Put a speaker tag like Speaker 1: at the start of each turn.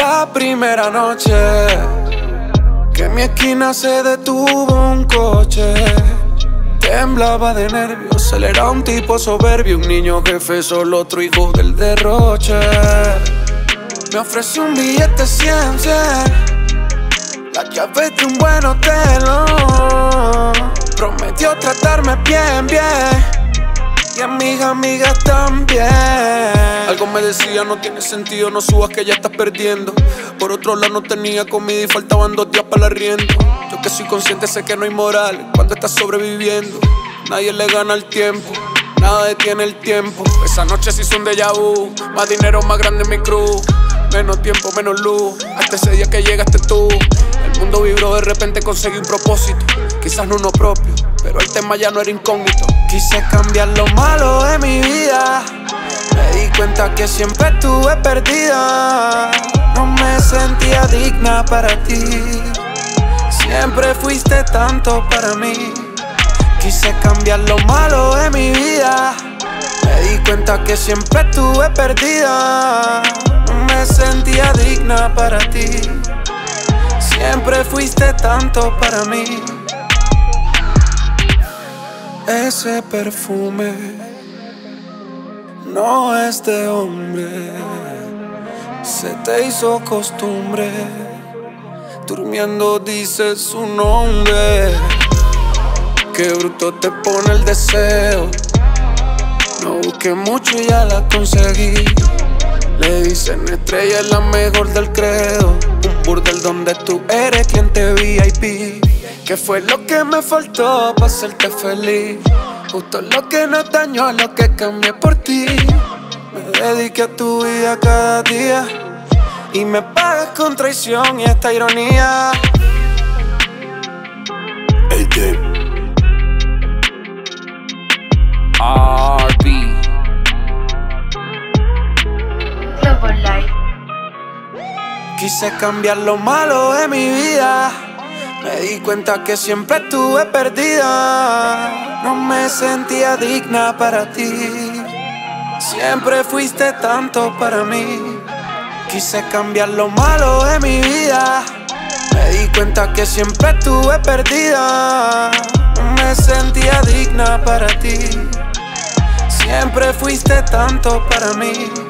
Speaker 1: La primera noche que en mi esquina se detuvo un coche. Temblaba de nervios, él era un tipo soberbio, un niño jefe, solo otro hijo del derroche. Me ofreció un billete 100, la llave de un buen hotel. Oh. Prometió tratarme bien, bien, y a mis amigas también. Algo me decía, no tiene sentido, no subas que ya estás perdiendo. Por otro lado, no tenía comida y faltaban dos días para el arriendo. Yo que soy consciente, sé que no hay moral cuando estás sobreviviendo. Nadie le gana el tiempo, nada detiene el tiempo. Esa noche sí un déjà vu, más dinero, más grande mi cruz. Menos tiempo, menos luz. Hasta ese día que llegaste tú. El mundo vibró, de repente conseguí un propósito. Quizás no uno propio, pero el tema ya no era incógnito. Quise cambiar lo malo de mi vida. Me di cuenta que siempre estuve perdida. No me sentía digna para ti. Siempre fuiste tanto para mí. Quise cambiar lo malo de mi vida. Me di cuenta que siempre estuve perdida. No me sentía digna para ti. Siempre fuiste tanto para mí. Ese perfume no es de hombre. Se te hizo costumbre. Durmiendo dices su nombre. Qué bruto te pone el deseo. No busqué mucho y ya la conseguí. Le dicen estrella es la mejor del credo. Un burdel donde tú eres quien te VIP. ¿Qué fue lo que me faltó para hacerte feliz? Justo lo que nos dañó, lo que cambié por ti. Me dediqué a tu vida cada día. Y me pagas con traición y esta ironía.
Speaker 2: RB.
Speaker 3: Global Life.
Speaker 1: Quise cambiar lo malo de mi vida. Me di cuenta que siempre estuve perdida. No me sentía digna para ti. Siempre fuiste tanto para mí. Quise cambiar lo malo de mi vida. Me di cuenta que siempre estuve perdida. No me sentía digna para ti. Siempre fuiste tanto para mí.